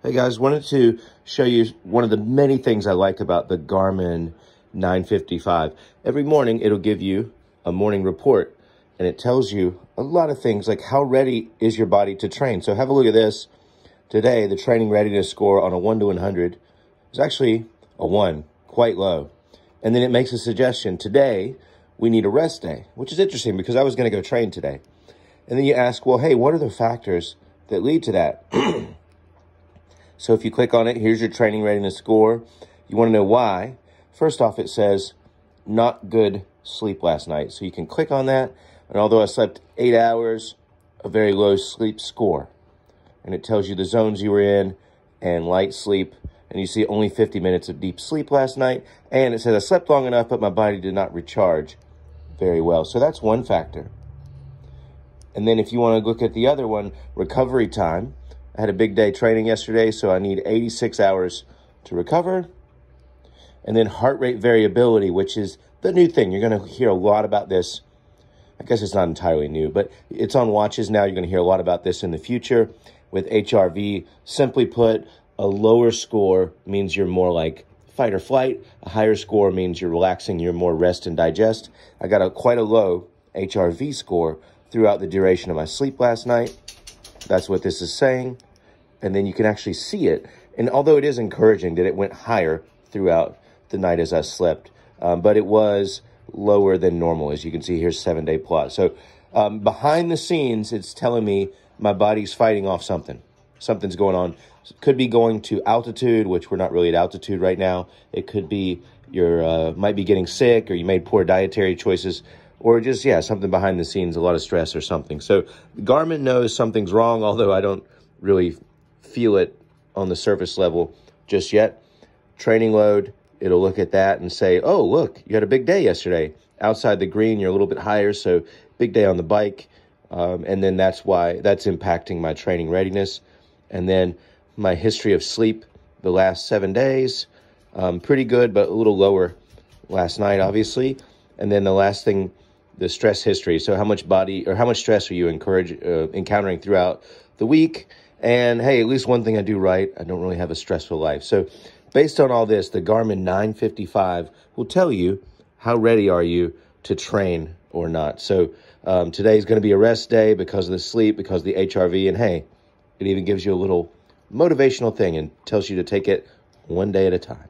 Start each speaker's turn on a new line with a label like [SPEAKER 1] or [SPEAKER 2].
[SPEAKER 1] Hey guys, wanted to show you one of the many things I like about the Garmin 955. Every morning it'll give you a morning report and it tells you a lot of things like how ready is your body to train. So have a look at this. Today, the training readiness score on a 1 to 100 is actually a 1, quite low. And then it makes a suggestion. Today, we need a rest day, which is interesting because I was going to go train today. And then you ask, well, hey, what are the factors that lead to that? So if you click on it, here's your training readiness score. You want to know why. First off, it says not good sleep last night. So you can click on that. And although I slept eight hours, a very low sleep score. And it tells you the zones you were in and light sleep. And you see only 50 minutes of deep sleep last night. And it says I slept long enough, but my body did not recharge very well. So that's one factor. And then if you want to look at the other one, recovery time, I had a big day training yesterday, so I need 86 hours to recover. And then heart rate variability, which is the new thing. You're going to hear a lot about this. I guess it's not entirely new, but it's on watches now. You're going to hear a lot about this in the future with HRV. Simply put, a lower score means you're more like fight or flight. A higher score means you're relaxing, you're more rest and digest. I got a quite a low HRV score throughout the duration of my sleep last night. That's what this is saying and then you can actually see it. And although it is encouraging that it went higher throughout the night as I slept, um, but it was lower than normal. As you can see, here's seven day plot. So um, behind the scenes, it's telling me my body's fighting off something. Something's going on. Could be going to altitude, which we're not really at altitude right now. It could be you're uh, might be getting sick, or you made poor dietary choices, or just yeah, something behind the scenes, a lot of stress or something. So Garmin knows something's wrong, although I don't really feel it on the surface level just yet. Training load, it'll look at that and say, oh, look, you had a big day yesterday. Outside the green, you're a little bit higher, so big day on the bike. Um, and then that's why that's impacting my training readiness. And then my history of sleep the last seven days, um, pretty good, but a little lower last night, obviously. And then the last thing, the stress history. So how much body or how much stress are you encourage, uh, encountering throughout the week? And hey, at least one thing I do right, I don't really have a stressful life. So based on all this, the Garmin 955 will tell you how ready are you to train or not. So um, today is going to be a rest day because of the sleep, because of the HRV. And hey, it even gives you a little motivational thing and tells you to take it one day at a time.